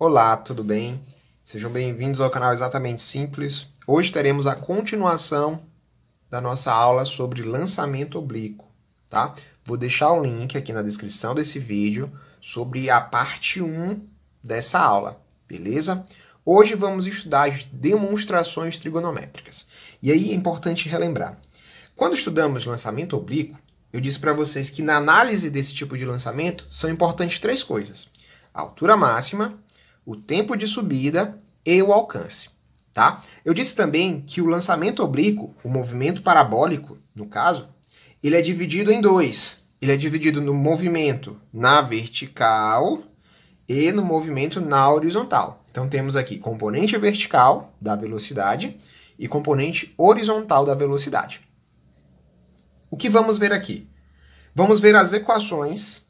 Olá, tudo bem? Sejam bem-vindos ao canal Exatamente Simples. Hoje teremos a continuação da nossa aula sobre lançamento oblíquo, tá? Vou deixar o link aqui na descrição desse vídeo sobre a parte 1 dessa aula, beleza? Hoje vamos estudar as demonstrações trigonométricas. E aí é importante relembrar. Quando estudamos lançamento oblíquo, eu disse para vocês que na análise desse tipo de lançamento são importantes três coisas: a altura máxima, o tempo de subida e o alcance. Tá? Eu disse também que o lançamento oblíquo, o movimento parabólico, no caso, ele é dividido em dois. Ele é dividido no movimento na vertical e no movimento na horizontal. Então temos aqui componente vertical da velocidade e componente horizontal da velocidade. O que vamos ver aqui? Vamos ver as equações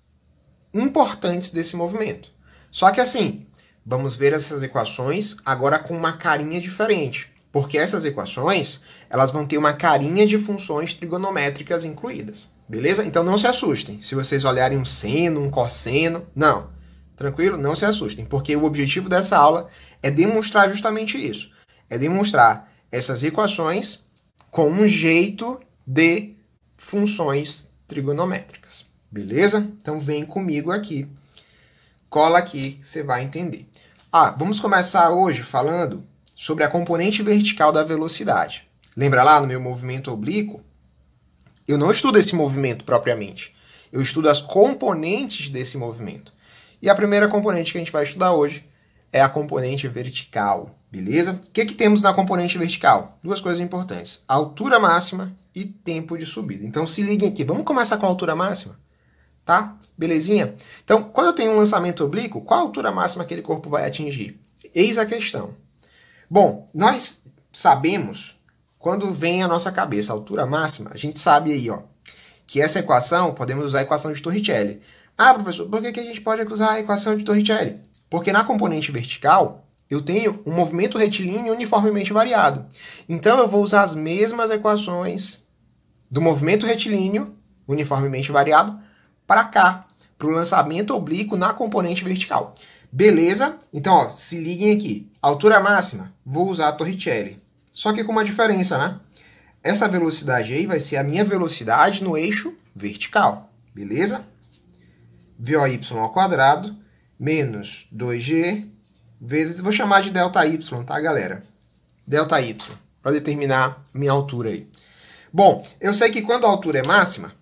importantes desse movimento. Só que assim, vamos ver essas equações agora com uma carinha diferente, porque essas equações elas vão ter uma carinha de funções trigonométricas incluídas, beleza? Então não se assustem se vocês olharem um seno, um cosseno, não, tranquilo? Não se assustem, porque o objetivo dessa aula é demonstrar justamente isso, é demonstrar essas equações com um jeito de funções trigonométricas, beleza? Então vem comigo aqui, cola aqui, você vai entender. Ah, vamos começar hoje falando sobre a componente vertical da velocidade. Lembra lá no meu movimento oblíquo? Eu não estudo esse movimento propriamente. Eu estudo as componentes desse movimento. E a primeira componente que a gente vai estudar hoje é a componente vertical, beleza? O que, que temos na componente vertical? Duas coisas importantes: altura máxima e tempo de subida. Então se liguem aqui. Vamos começar com a altura máxima? Tá? Belezinha? Então, quando eu tenho um lançamento oblíquo, qual a altura máxima aquele corpo vai atingir? Eis a questão. Bom, nós sabemos, quando vem à nossa cabeça a altura máxima, a gente sabe aí, ó, que essa equação, podemos usar a equação de Torricelli. Ah, professor, por que, que a gente pode usar a equação de Torricelli? Porque na componente vertical, eu tenho um movimento retilíneo uniformemente variado. Então, eu vou usar as mesmas equações do movimento retilíneo uniformemente variado para cá, para o lançamento oblíquo na componente vertical. Beleza? Então, ó, se liguem aqui. Altura máxima, vou usar a Torricelli. Só que com uma diferença, né? Essa velocidade aí vai ser a minha velocidade no eixo vertical. Beleza? VOY ao quadrado menos 2G vezes, vou chamar de delta Y, tá, galera? Delta Y, para determinar minha altura aí. Bom, eu sei que quando a altura é máxima,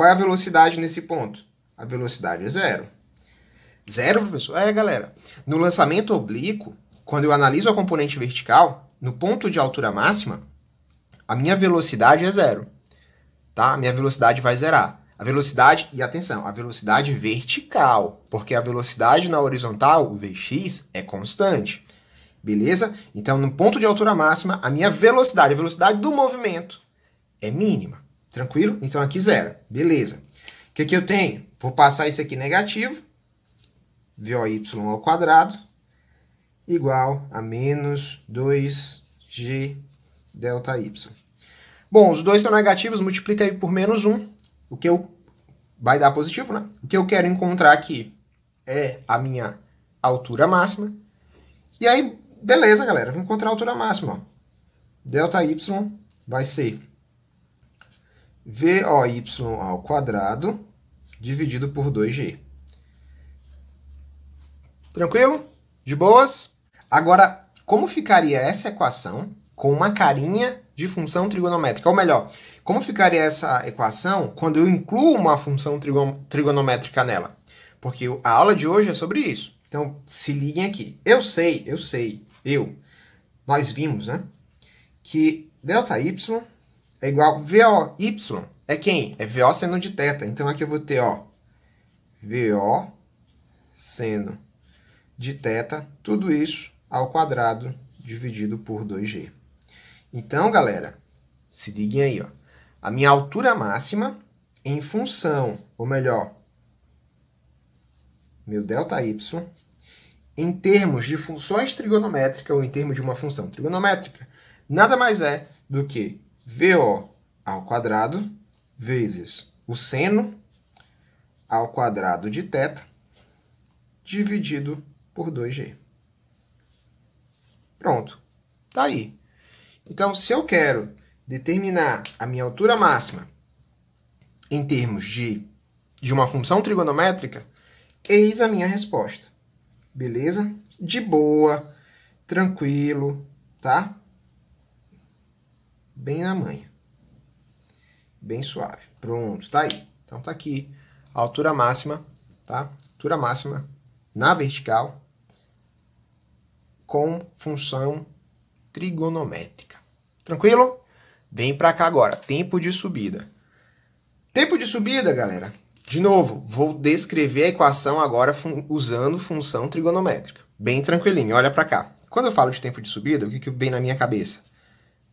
qual é a velocidade nesse ponto? A velocidade é zero. Zero, professor? É, galera. No lançamento oblíquo, quando eu analiso a componente vertical, no ponto de altura máxima, a minha velocidade é zero. Tá? A minha velocidade vai zerar. A velocidade, e atenção, a velocidade vertical, porque a velocidade na horizontal, o Vx, é constante. Beleza? Então, no ponto de altura máxima, a minha velocidade, a velocidade do movimento, é mínima. Tranquilo? Então aqui zero. Beleza. O que, que eu tenho? Vou passar isso aqui negativo. VOY ao quadrado igual a menos 2G delta Y. Bom, os dois são negativos, multiplica aí por menos 1. O que eu... Vai dar positivo, né? O que eu quero encontrar aqui é a minha altura máxima. E aí, beleza, galera. Vou encontrar a altura máxima. Ó. Delta Y vai ser VOY ao quadrado dividido por 2G. Tranquilo? De boas? Agora, como ficaria essa equação com uma carinha de função trigonométrica? Ou melhor, como ficaria essa equação quando eu incluo uma função trigonométrica nela? Porque a aula de hoje é sobre isso. Então, se liguem aqui. Eu sei, eu sei, eu, nós vimos, né? Que ΔY é igual VO. Y é quem? É VO seno de teta. Então aqui eu vou ter, ó, VO seno de teta, tudo isso ao quadrado dividido por 2G. Então, galera, se liguem aí, ó. A minha altura máxima em função, ou melhor, meu delta y, em termos de funções trigonométricas ou em termos de uma função trigonométrica, nada mais é do que VO ao quadrado vezes o seno ao quadrado de θ dividido por 2G. Pronto. Tá aí. Então, se eu quero determinar a minha altura máxima em termos de, de uma função trigonométrica, eis a minha resposta. Beleza? De boa, tranquilo, tá? Bem na manha. Bem suave. Pronto, tá aí. Então tá aqui a altura máxima, tá? Altura máxima na vertical com função trigonométrica. Tranquilo? Vem para cá agora, tempo de subida. Tempo de subida, galera. De novo, vou descrever a equação agora fun usando função trigonométrica. Bem tranquilinho, olha para cá. Quando eu falo de tempo de subida, o que, que vem na minha cabeça?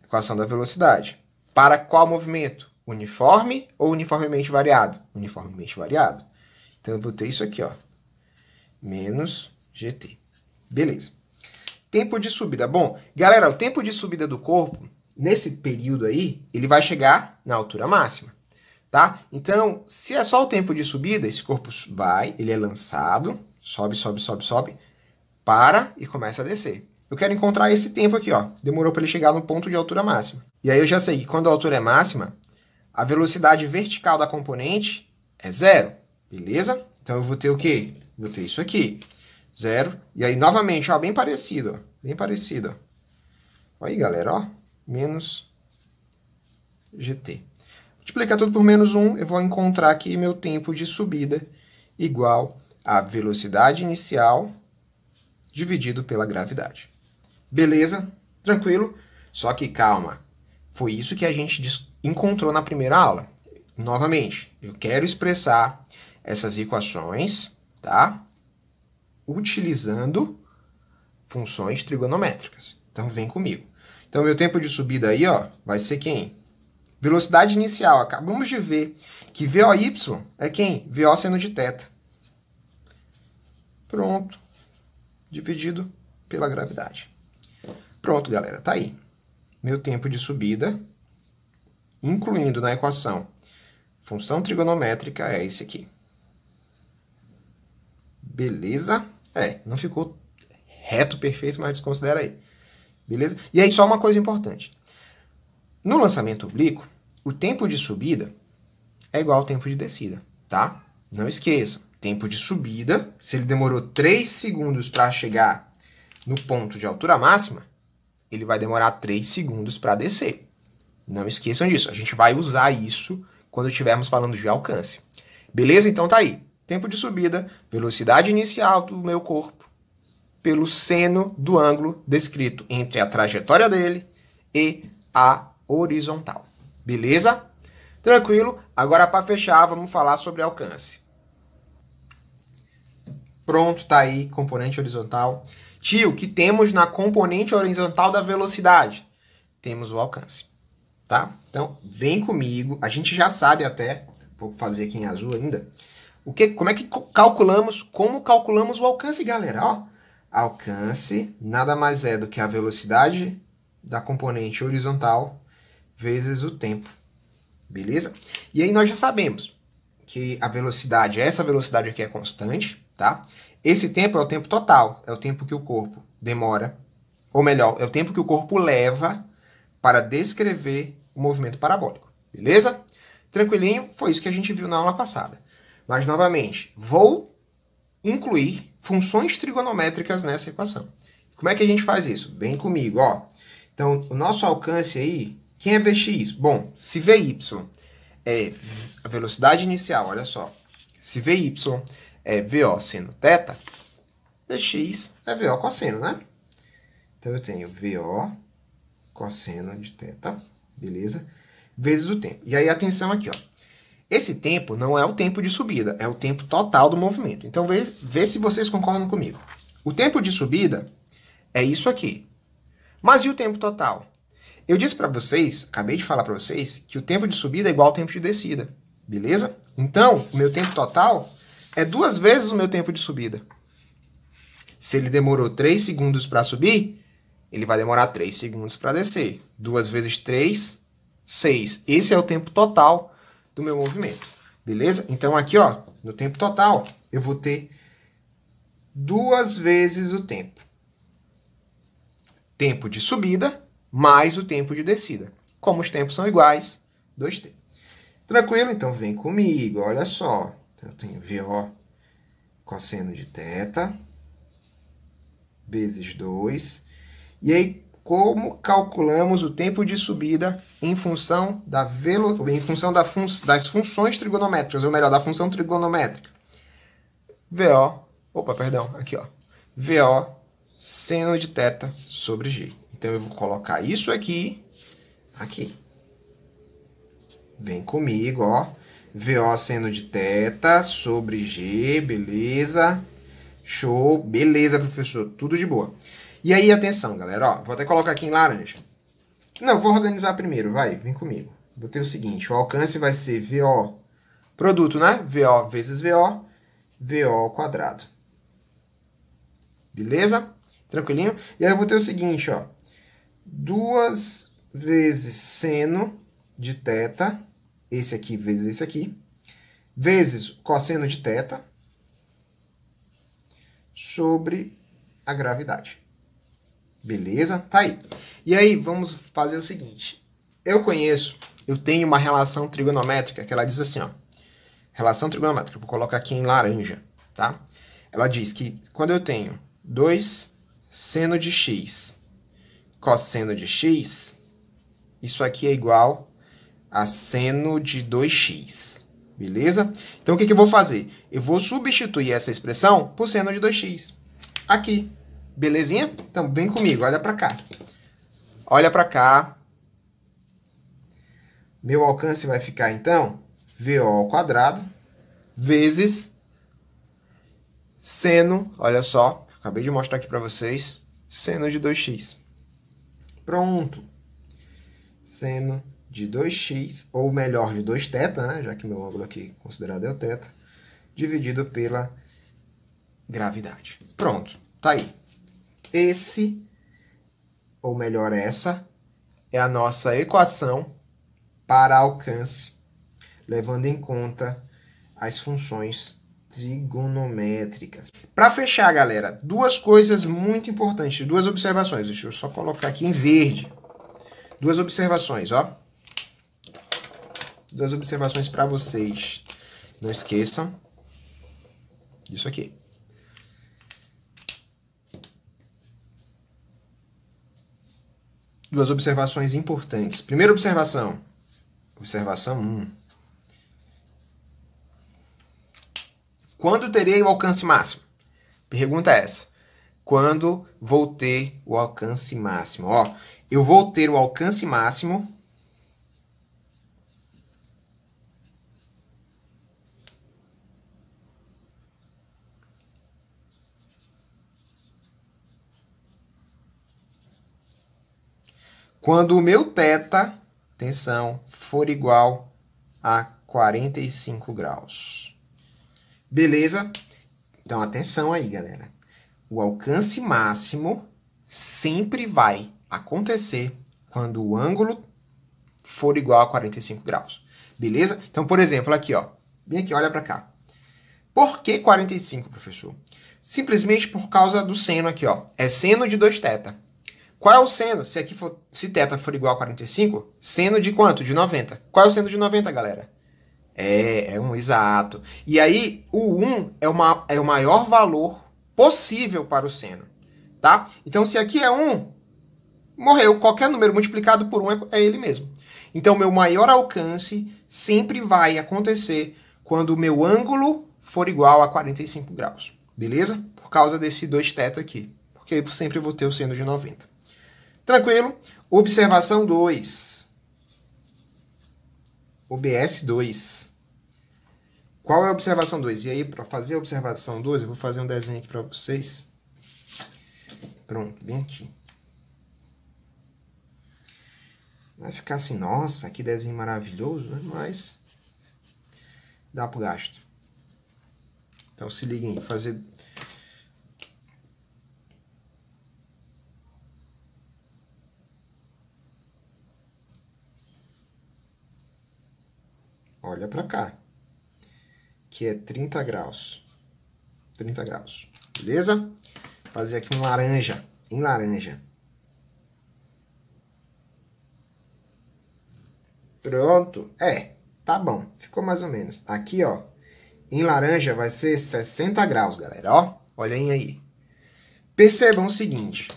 Equação da velocidade. Para qual movimento? Uniforme ou uniformemente variado? Uniformemente variado. Então eu vou ter isso aqui, ó. Menos GT. Beleza. Tempo de subida. Bom, galera, o tempo de subida do corpo, nesse período aí, ele vai chegar na altura máxima, tá? Então, se é só o tempo de subida, esse corpo vai, ele é lançado, sobe, sobe, sobe, sobe, para e começa a descer. Eu quero encontrar esse tempo aqui, ó. Demorou para ele chegar no ponto de altura máxima. E aí eu já sei que quando a altura é máxima, a velocidade vertical da componente é zero, beleza? Então eu vou ter o quê? Vou ter isso aqui. Zero. E aí, novamente, ó, bem parecido, ó. Bem parecido, ó. Aí, galera, ó. Menos GT. Multiplicar tudo por menos 1, eu vou encontrar aqui meu tempo de subida igual a velocidade inicial dividido pela gravidade. Beleza? Tranquilo? Só que calma. Foi isso que a gente encontrou na primeira aula. Novamente, eu quero expressar essas equações, tá? utilizando funções trigonométricas. Então vem comigo. Então meu tempo de subida aí, ó, vai ser quem? Velocidade inicial. Acabamos de ver que VOY é quem? VO seno de θ. Pronto. Dividido pela gravidade. Pronto, galera. Tá aí. Meu tempo de subida, incluindo na equação função trigonométrica, é esse aqui. Beleza? É, não ficou reto, perfeito, mas desconsidera aí. Beleza? E aí, só uma coisa importante. No lançamento oblíquo, o tempo de subida é igual ao tempo de descida, tá? Não esqueça, tempo de subida, se ele demorou 3 segundos para chegar no ponto de altura máxima, ele vai demorar 3 segundos para descer. Não esqueçam disso, a gente vai usar isso quando estivermos falando de alcance. Beleza? Então tá aí tempo de subida, velocidade inicial do meu corpo, pelo seno do ângulo descrito entre a trajetória dele e a horizontal. Beleza? Tranquilo? Agora para fechar, vamos falar sobre alcance. Pronto, tá aí, componente horizontal. Tio, que temos na componente horizontal da velocidade? Temos o alcance, tá? Então, vem comigo. A gente já sabe até, vou fazer aqui em azul ainda, o que, como é que calculamos, como calculamos o alcance, galera? Ó, alcance nada mais é do que a velocidade da componente horizontal vezes o tempo. Beleza? E aí nós já sabemos que a velocidade, essa velocidade aqui é constante, tá? Esse tempo é o tempo total, é o tempo que o corpo demora, ou melhor, é o tempo que o corpo leva para descrever o movimento parabólico. Beleza? Tranquilinho? Foi isso que a gente viu na aula passada. Mas, novamente, vou incluir funções trigonométricas nessa equação. Como é que a gente faz isso? Vem comigo, ó. Então, o nosso alcance aí, quem é Vx? Bom, se Vy é a velocidade inicial, olha só. Se Vy é VO seno θ, Vx é VO cosseno, né? Então, eu tenho VO cosseno de θ, beleza? Vezes o tempo. E aí, atenção aqui, ó. Esse tempo não é o tempo de subida, é o tempo total do movimento. Então vê, vê se vocês concordam comigo. O tempo de subida é isso aqui. Mas e o tempo total? Eu disse para vocês, acabei de falar para vocês, que o tempo de subida é igual ao tempo de descida. Beleza? Então, o meu tempo total é duas vezes o meu tempo de subida. Se ele demorou 3 segundos para subir, ele vai demorar 3 segundos para descer. Duas vezes 3, 6. Esse é o tempo total do meu movimento. Beleza? Então aqui, ó, no tempo total, eu vou ter duas vezes o tempo. Tempo de subida mais o tempo de descida. Como os tempos são iguais, 2t. Tranquilo? Então vem comigo, olha só. Eu tenho VO cosseno de θ vezes 2. E aí, como calculamos o tempo de subida em função, da velo... em função da fun... das funções trigonométricas, ou melhor, da função trigonométrica? VO, opa, perdão, aqui ó, VO seno de θ sobre G. Então eu vou colocar isso aqui, aqui. Vem comigo, ó. VO seno de θ sobre G, beleza? Show, beleza, professor, tudo de boa. E aí, atenção, galera, ó, vou até colocar aqui em laranja. Não, vou organizar primeiro, vai, vem comigo. Vou ter o seguinte, o alcance vai ser VO, produto, né? VO vezes VO, VO ao quadrado. Beleza? Tranquilinho? E aí eu vou ter o seguinte, ó. Duas vezes seno de θ, esse aqui vezes esse aqui, vezes cosseno de θ, sobre a gravidade. Beleza? Tá aí. E aí, vamos fazer o seguinte. Eu conheço, eu tenho uma relação trigonométrica que ela diz assim, ó. Relação trigonométrica, vou colocar aqui em laranja, tá? Ela diz que quando eu tenho 2 seno de x cosseno de x, isso aqui é igual seno de 2x. Beleza? Então, o que, que eu vou fazer? Eu vou substituir essa expressão por seno de 2x. Aqui. Belezinha? Então, vem comigo. Olha para cá. Olha para cá. Meu alcance vai ficar, então, VO ao quadrado vezes seno, olha só, acabei de mostrar aqui para vocês, seno de 2x. Pronto. Seno de 2x, ou melhor, de 2θ, né? já que meu ângulo aqui considerado é o θ, dividido pela gravidade. Pronto, tá aí. Esse, ou melhor, essa, é a nossa equação para alcance, levando em conta as funções trigonométricas. Para fechar, galera, duas coisas muito importantes, duas observações. Deixa eu só colocar aqui em verde. Duas observações, ó. Duas observações para vocês. Não esqueçam disso aqui. Duas observações importantes. Primeira observação. Observação 1. Quando terei o alcance máximo? Pergunta essa. Quando vou ter o alcance máximo? Ó, eu vou ter o alcance máximo quando o meu θ, atenção, for igual a 45 graus. Beleza? Então, atenção aí, galera. O alcance máximo sempre vai acontecer quando o ângulo for igual a 45 graus. Beleza? Então, por exemplo, aqui, ó. Vem aqui, olha para cá. Por que 45, professor? Simplesmente por causa do seno aqui, ó. É seno de 2θ. Qual é o seno? Se aqui for, se θ for igual a 45, seno de quanto? De 90. Qual é o seno de 90, galera? É, é um exato. E aí, o 1 é, uma, é o maior valor possível para o seno, tá? Então, se aqui é 1, morreu. Qualquer número multiplicado por 1 é, é ele mesmo. Então, meu maior alcance sempre vai acontecer quando o meu ângulo for igual a 45 graus, beleza? Por causa desse 2θ aqui, porque eu sempre vou ter o seno de 90. Tranquilo? Observação 2. OBS 2. Qual é a observação 2? E aí, para fazer a observação 2, eu vou fazer um desenho aqui para vocês. Pronto, bem aqui. Vai ficar assim, nossa, que desenho maravilhoso, né? mas dá pro gasto. Então se liguem, fazer olha para cá, que é 30 graus. 30 graus. Beleza? Fazer aqui um laranja, em laranja. Pronto. É, tá bom. Ficou mais ou menos. Aqui, ó, em laranja vai ser 60 graus, galera. Ó, olhem aí. Percebam o seguinte,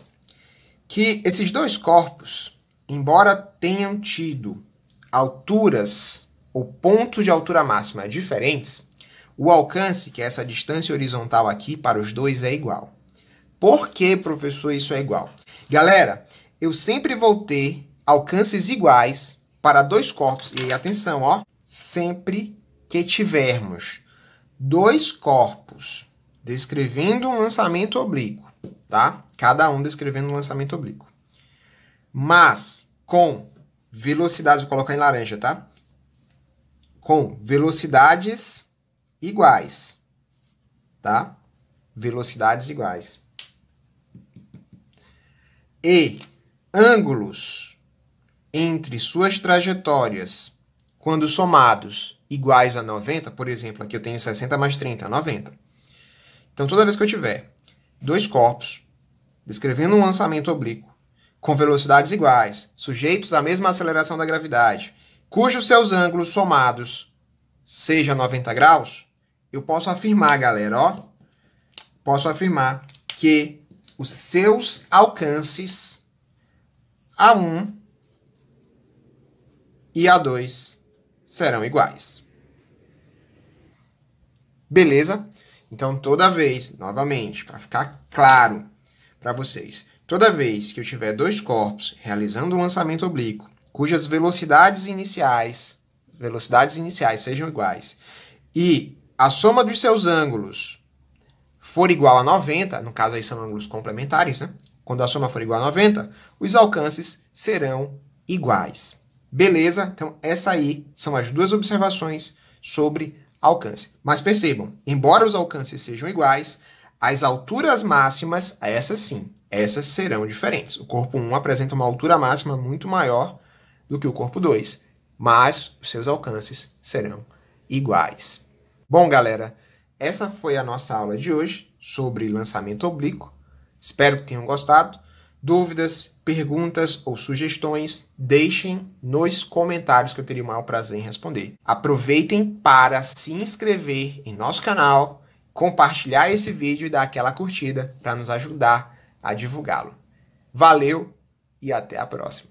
que esses dois corpos, embora tenham tido alturas ou pontos de altura máxima diferentes, o alcance, que é essa distância horizontal aqui, para os dois é igual. Por que, professor, isso é igual? Galera, eu sempre vou ter alcances iguais para dois corpos. E atenção, ó, sempre que tivermos dois corpos descrevendo um lançamento oblíquo, tá? Cada um descrevendo um lançamento oblíquo. Mas com velocidades, vou colocar em laranja, tá? Com velocidades iguais, tá? Velocidades iguais. E ângulos entre suas trajetórias, quando somados iguais a 90, por exemplo, aqui eu tenho 60 mais 30, 90. Então, toda vez que eu tiver dois corpos descrevendo um lançamento oblíquo com velocidades iguais, sujeitos à mesma aceleração da gravidade, cujos seus ângulos somados seja 90 graus, eu posso afirmar, galera, ó, posso afirmar que os seus alcances A1 e A2 serão iguais. Beleza? Então, toda vez, novamente, para ficar claro para vocês, toda vez que eu tiver dois corpos realizando um lançamento oblíquo, cujas velocidades iniciais, velocidades iniciais sejam iguais, e a soma dos seus ângulos for igual a 90, no caso aí são ângulos complementares, né? Quando a soma for igual a 90, os alcances serão iguais. Beleza? Então, essa aí são as duas observações sobre alcance. Mas percebam, embora os alcances sejam iguais, as alturas máximas, essas sim, essas serão diferentes. O corpo 1 apresenta uma altura máxima muito maior do que o corpo 2, mas os seus alcances serão iguais. Bom, galera, essa foi a nossa aula de hoje sobre lançamento oblíquo. Espero que tenham gostado. Dúvidas, perguntas ou sugestões, deixem nos comentários que eu teria o maior prazer em responder. Aproveitem para se inscrever em nosso canal, compartilhar esse vídeo e dar aquela curtida para nos ajudar a divulgá-lo. Valeu e até a próxima!